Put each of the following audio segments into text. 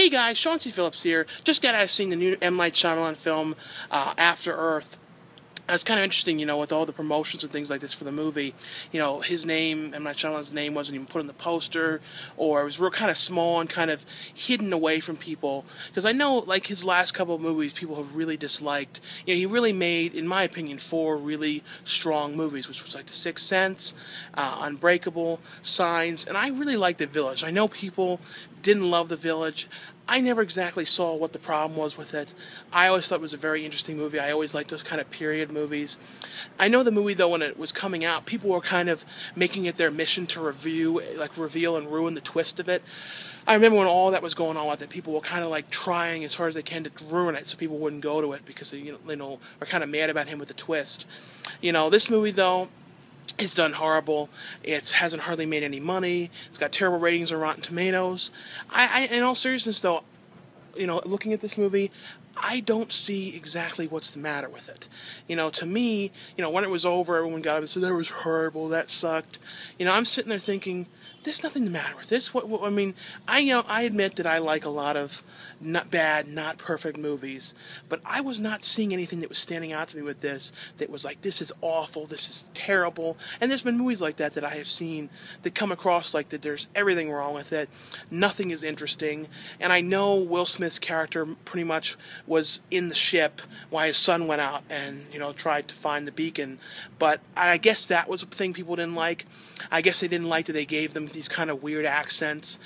Hey guys, Shawn C. Phillips here. Just got out of seeing the new M. Night Shyamalan film, uh, After Earth. It's kind of interesting, you know, with all the promotions and things like this for the movie. You know, his name, M. Night Shyamalan's name wasn't even put on the poster, or it was real kind of small and kind of hidden away from people. Because I know, like, his last couple of movies, people have really disliked. You know, he really made, in my opinion, four really strong movies, which was like The Sixth Sense, uh, Unbreakable, Signs, and I really liked The Village. I know people didn't love The Village. I never exactly saw what the problem was with it. I always thought it was a very interesting movie. I always liked those kind of period movies. I know the movie though when it was coming out, people were kind of making it their mission to review, like reveal and ruin the twist of it. I remember when all that was going on with it, people were kind of like trying as hard as they can to ruin it so people wouldn't go to it because they, you know, are kind of mad about him with the twist. You know, this movie though, it's done horrible. It hasn't hardly made any money. It's got terrible ratings on Rotten Tomatoes. I, I, in all seriousness, though, you know, looking at this movie, I don't see exactly what's the matter with it. You know, to me, you know, when it was over, everyone got up and said that was horrible, that sucked. You know, I'm sitting there thinking, there's nothing the matter with this. What, what, I mean, I you know I admit that I like a lot of not bad, not perfect movies, but I was not seeing anything that was standing out to me with this that was like this is awful, this is terrible. And there's been movies like that that I have seen that come across like that there's everything wrong with it, nothing is interesting. And I know Will Smith's character pretty much was in the ship while his son went out and you know tried to find the beacon, but I guess that was a thing people didn't like. I guess they didn't like that they gave them these kind of weird accents.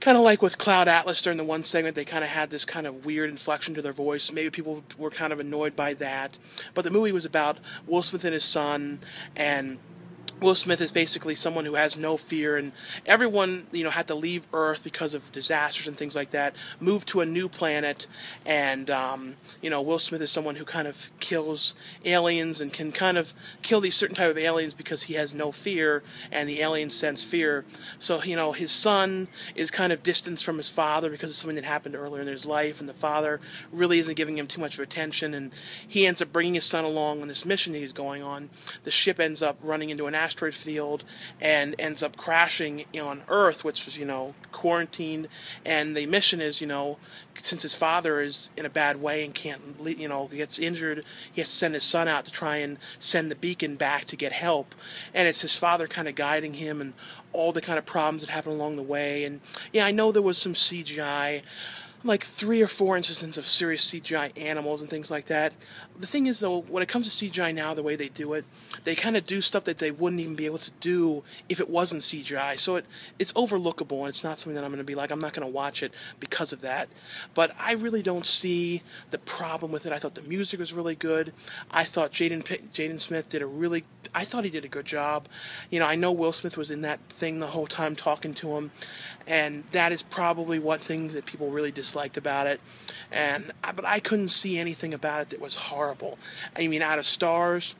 Kind of like with Cloud Atlas during the one segment, they kind of had this kind of weird inflection to their voice. Maybe people were kind of annoyed by that. But the movie was about Will Smith and his son, and Will Smith is basically someone who has no fear, and everyone, you know, had to leave Earth because of disasters and things like that, move to a new planet, and, um, you know, Will Smith is someone who kind of kills aliens and can kind of kill these certain type of aliens because he has no fear, and the aliens sense fear. So, you know, his son is kind of distanced from his father because of something that happened earlier in his life, and the father really isn't giving him too much of attention, and he ends up bringing his son along on this mission that he's going on. The ship ends up running into an asteroid field and ends up crashing on Earth, which was, you know, quarantined. And the mission is, you know, since his father is in a bad way and can't, you know, gets injured, he has to send his son out to try and send the beacon back to get help. And it's his father kind of guiding him and all the kind of problems that happen along the way. And yeah, I know there was some CGI like three or four instances of serious CGI animals and things like that. The thing is, though, when it comes to CGI now, the way they do it, they kind of do stuff that they wouldn't even be able to do if it wasn't CGI. So it it's overlookable, and it's not something that I'm going to be like, I'm not going to watch it because of that. But I really don't see the problem with it. I thought the music was really good. I thought Jaden Jaden Smith did a really, I thought he did a good job. You know, I know Will Smith was in that thing the whole time talking to him, and that is probably what things that people really dislike disliked about it, and but I couldn't see anything about it that was horrible. I mean, out of stars,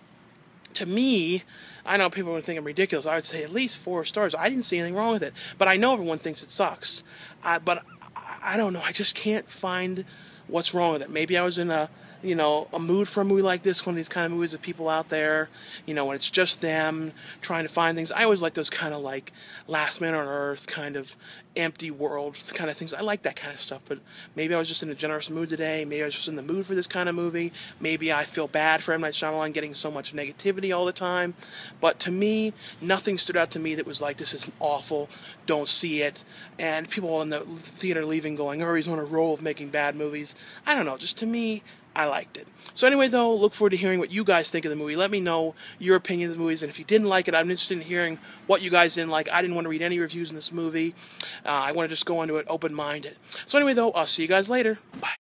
to me, I know people would think I'm ridiculous. I would say at least four stars. I didn't see anything wrong with it, but I know everyone thinks it sucks. But I don't know. I just can't find what's wrong with it. Maybe I was in a you know, a mood for a movie like this, one of these kind of movies with people out there, you know, when it's just them trying to find things. I always like those kind of like Last Man on Earth kind of empty world kind of things. I like that kind of stuff, but maybe I was just in a generous mood today. Maybe I was just in the mood for this kind of movie. Maybe I feel bad for M. Night Shyamalan getting so much negativity all the time. But to me, nothing stood out to me that was like, this is awful, don't see it. And people in the theater leaving going, oh, he's on a roll of making bad movies. I don't know, just to me, I liked it. So anyway, though, look forward to hearing what you guys think of the movie. Let me know your opinion of the movies, and if you didn't like it, I'm interested in hearing what you guys didn't like. I didn't want to read any reviews in this movie. Uh, I want to just go into it open-minded. So anyway, though, I'll see you guys later. Bye.